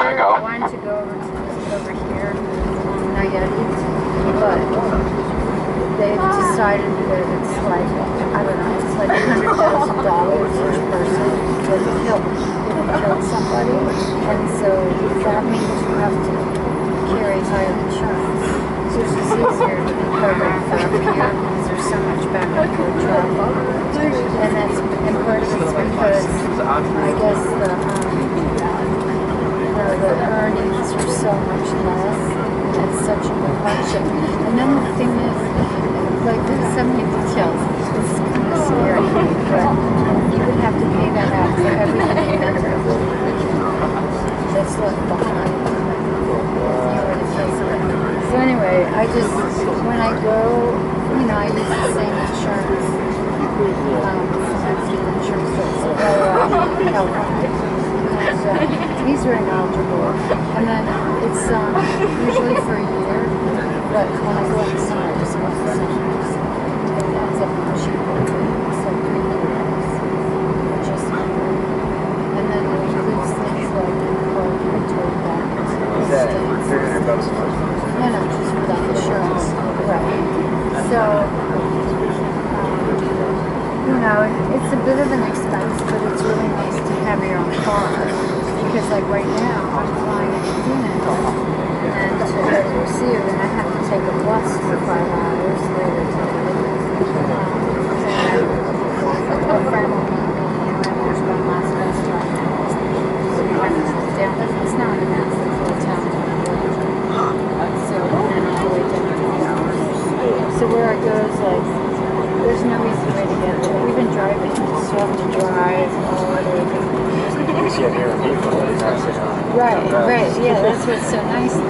further, I wanted to go over to this over here, Nayarit, but they've decided that it's like, I don't know, it's like a hundred thousand dollars each person to kill, if you killed somebody. And so that means you have to carry higher insurance. So it's just easier to be covered for up here because there's so much back and forth traffic. And that's, and part of it's because I guess the, um, the, the earnings are so much less. It's such a big hardship. And then the thing is, like there's so many details. It's kind of scary, but you would have to pay that out for every member that's left behind. So anyway, I just when I go, you know, I use the same insurance. Um, Mexican insurance that's uh, California. And uh, he's very knowledgeable. And then it's um, usually for a year, but when I go in the summer, I just go in the summer. It ends up cheaper. It's like three years, which is. And then it includes things like car rental back to the States. No, no, just for the insurance. Right. So, um, you know, it's a bit of an expense, but it's really nice to have your own car. Because, like, right now, I'm flying into Phoenix and to to Rocio, and I have to take a bus for five hours later today. Um, and a friend will meet me, and then there's one last restaurant. So we went down, it's not a massive little town. So, and all the way down to three hours. So where it goes, like, there's no easy way to get there. We've been driving, so you have to drive all the way to Right, right, that's so nice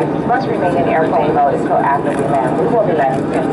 You must remain in airplane mode until after we land. We will be landing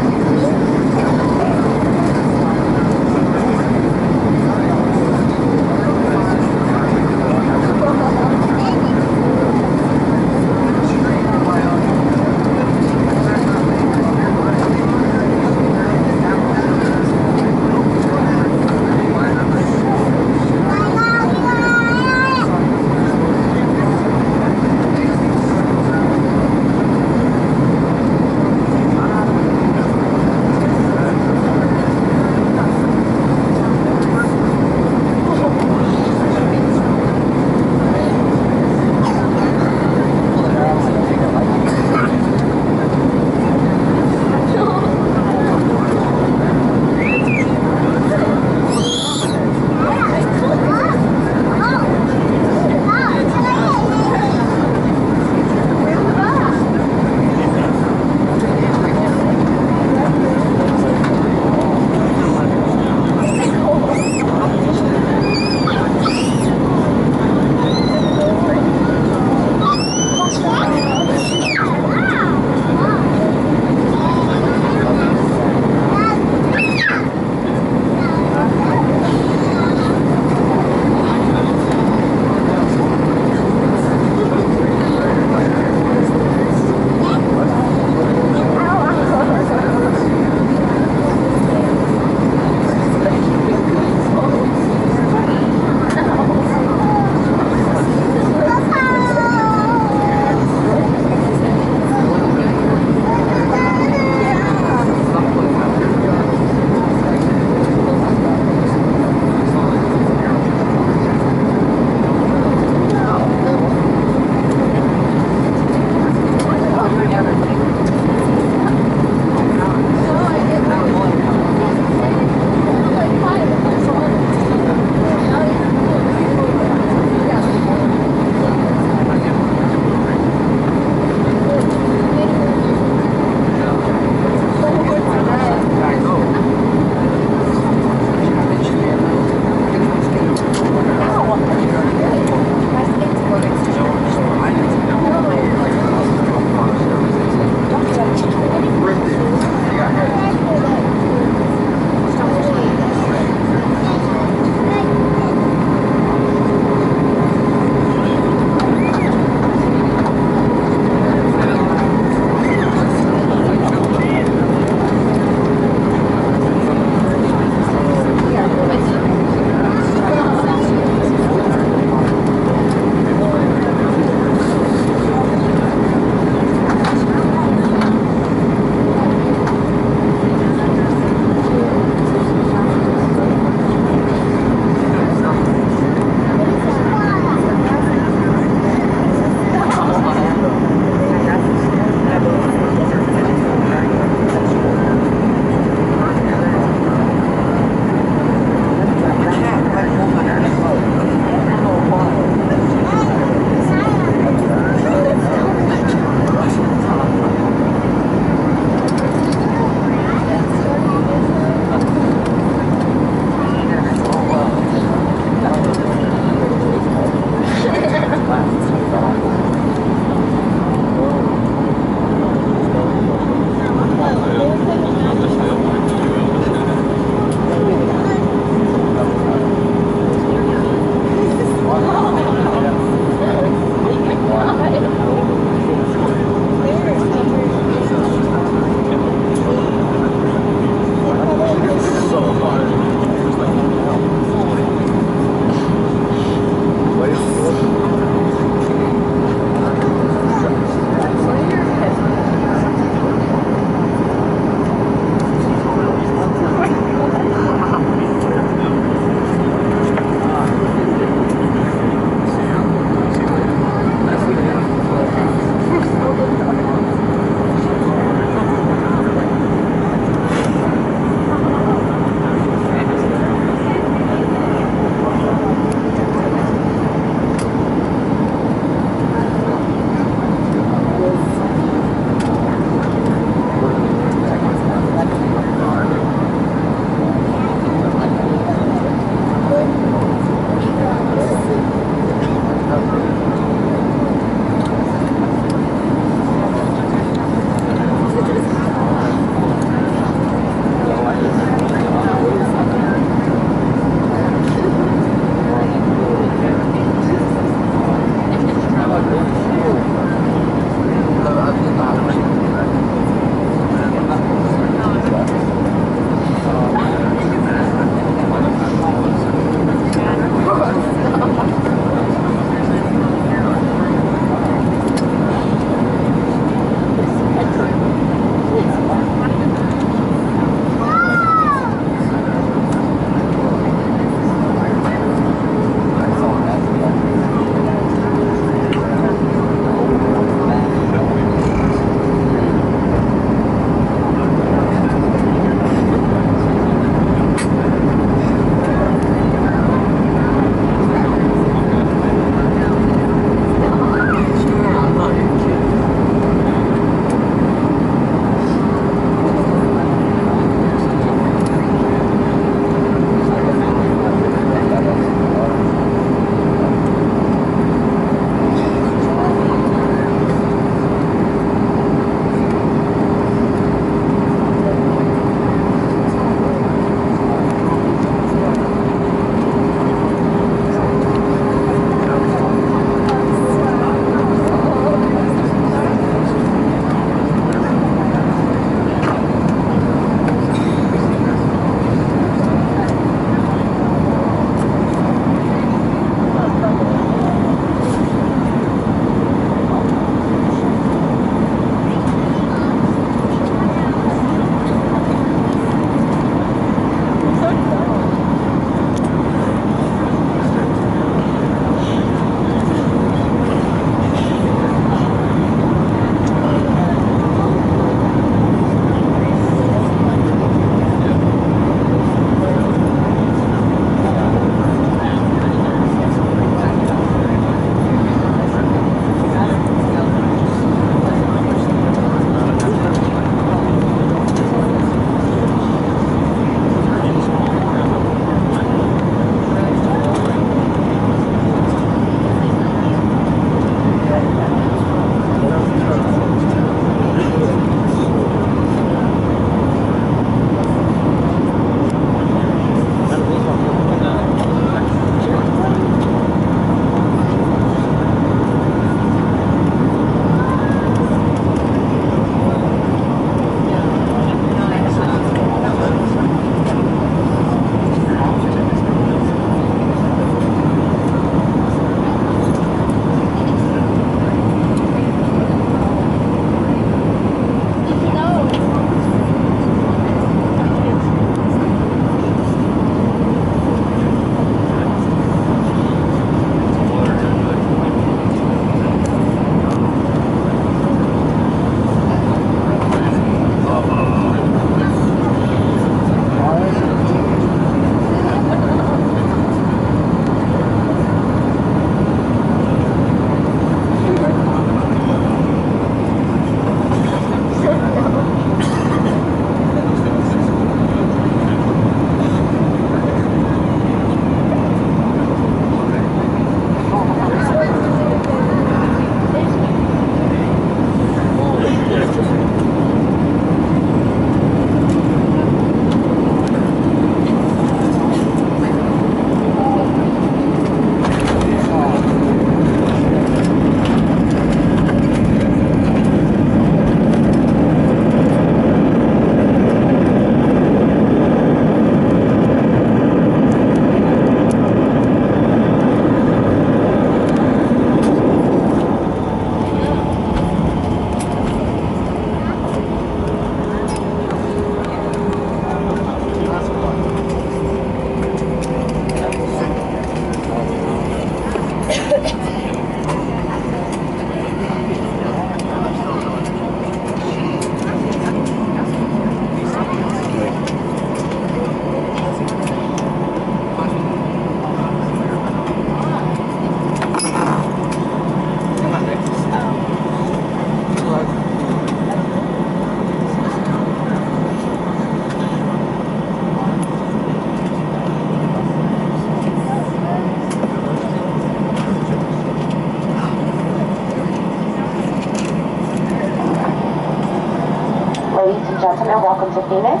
welcome to Phoenix.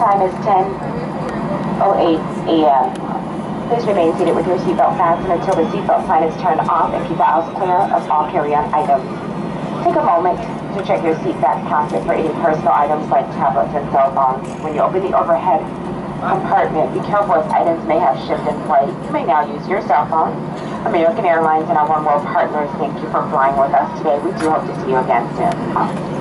Time is 10:08 a.m. Please remain seated with your seatbelt fastened until the seatbelt sign is turned off and keep the aisles clear of all carry-on items. Take a moment to check your seat back pocket for any personal items like tablets and cell phones. When you open the overhead compartment, be careful as items may have shifted flight. You may now use your cell phone. American Airlines and our One World partners, thank you for flying with us today. We do hope to see you again soon.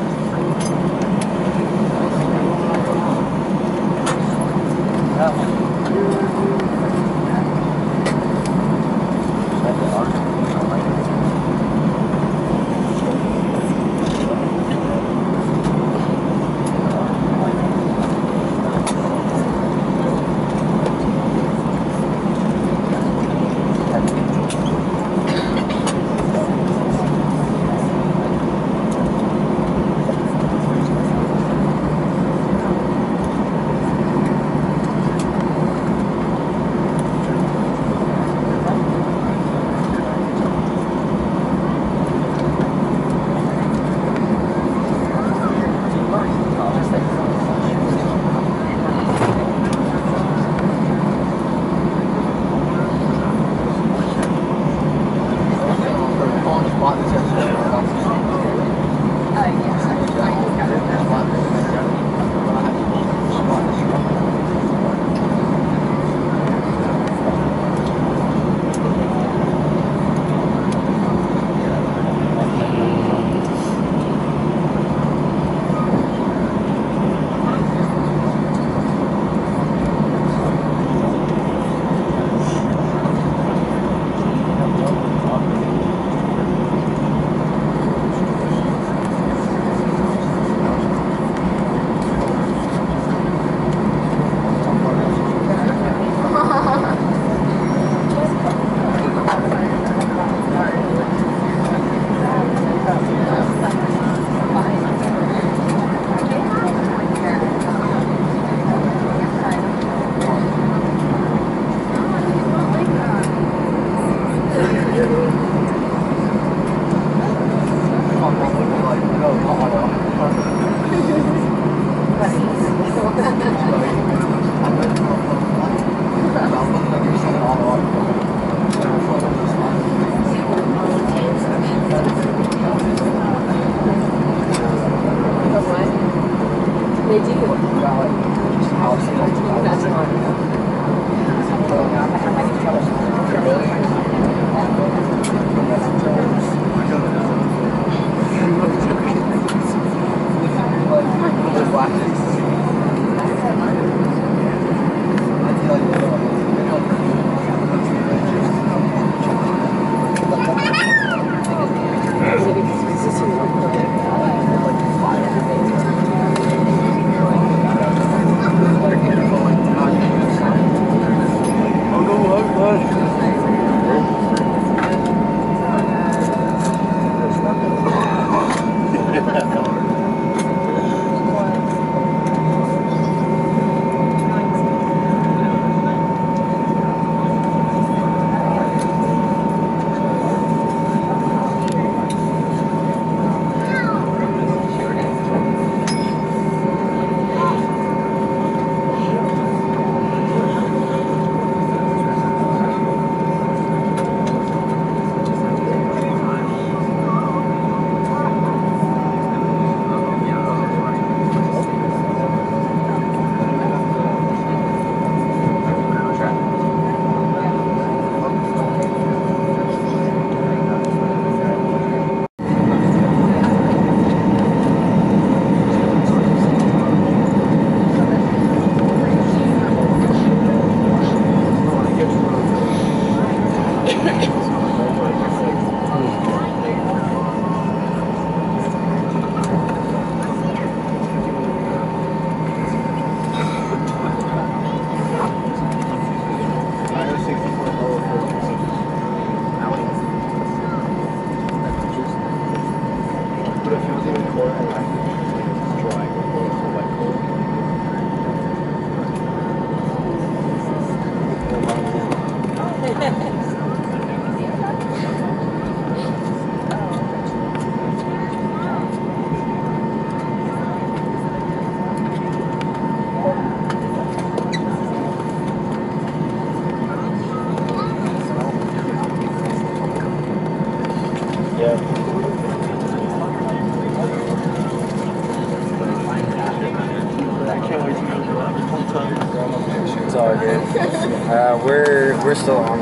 We're still on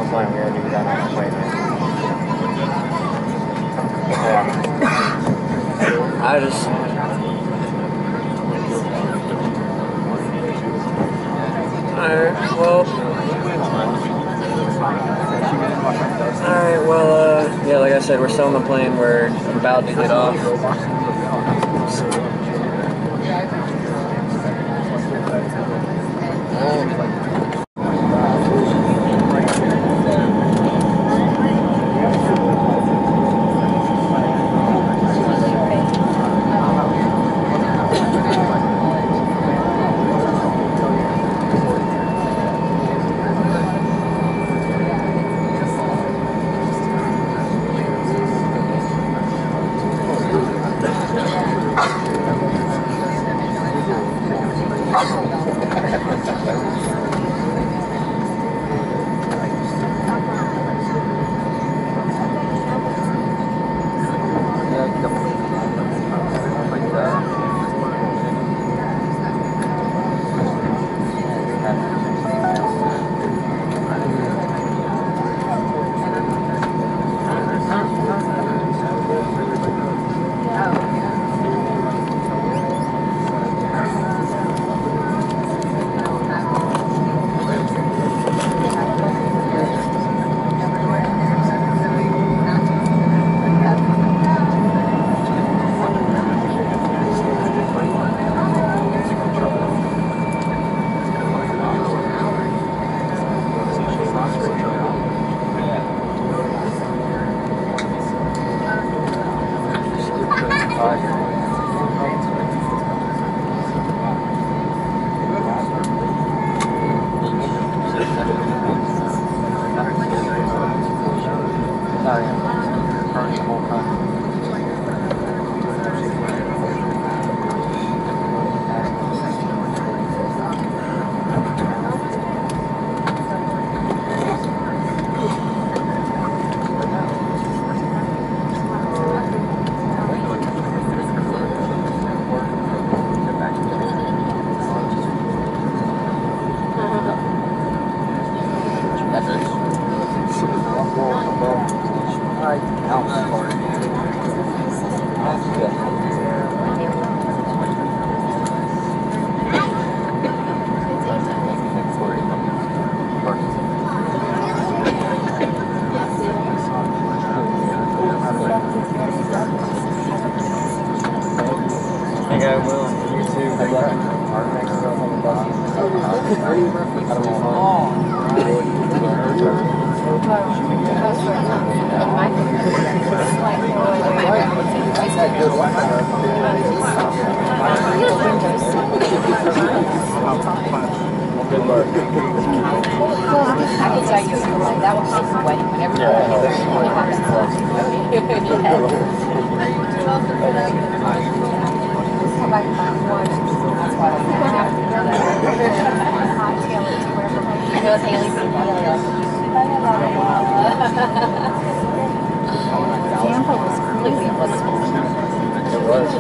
It